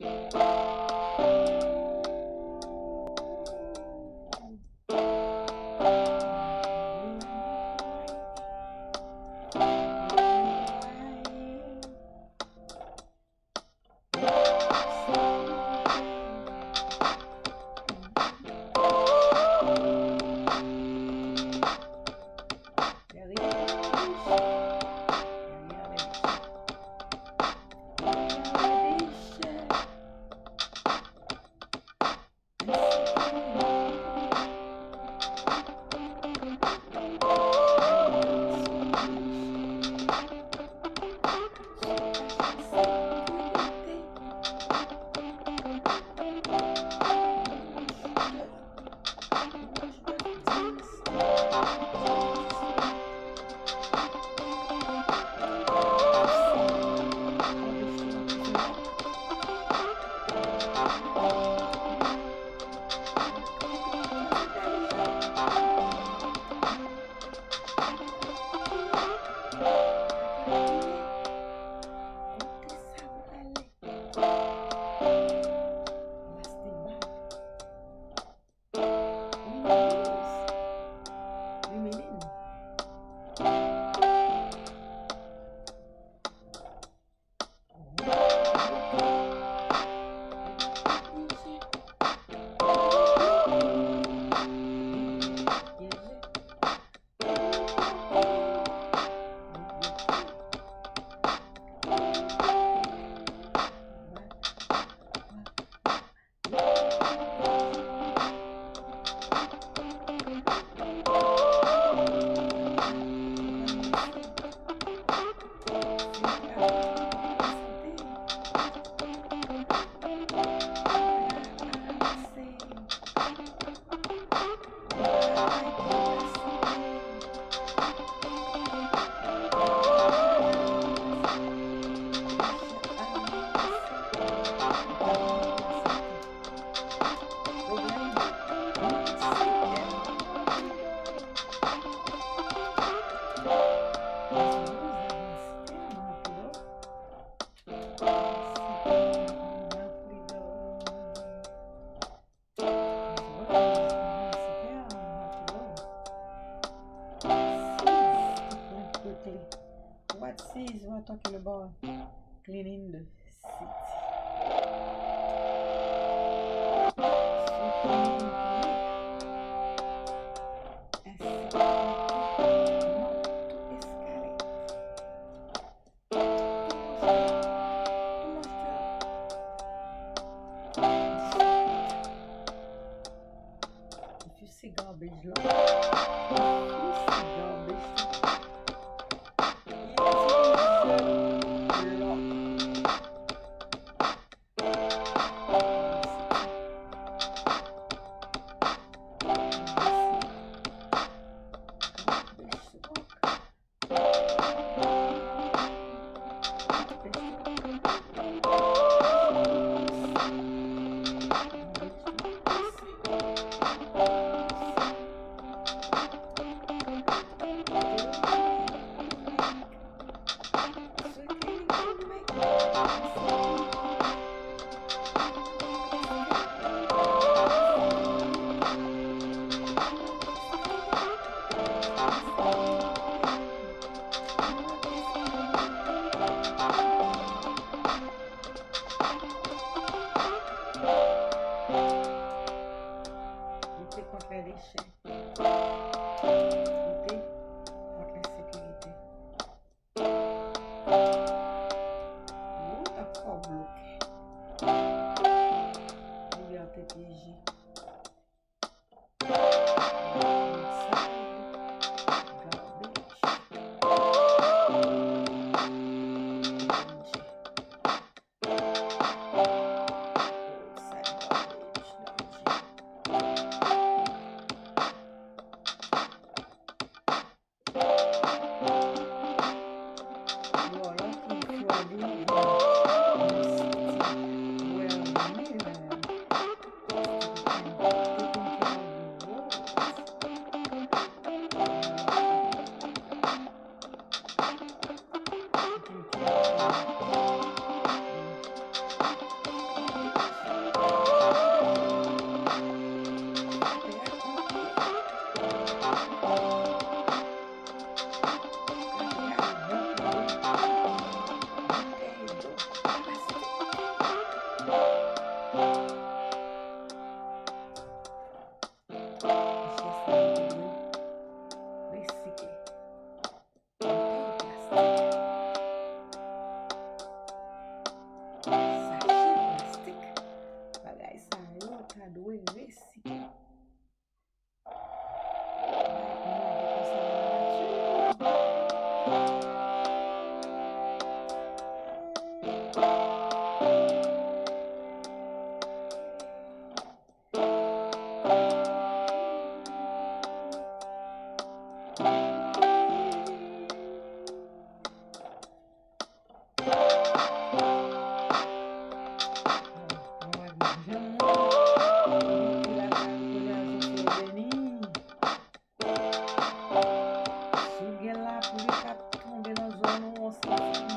Bye. What is we're talking about? Cleaning the city. publicar, porque vão ver nós vamos.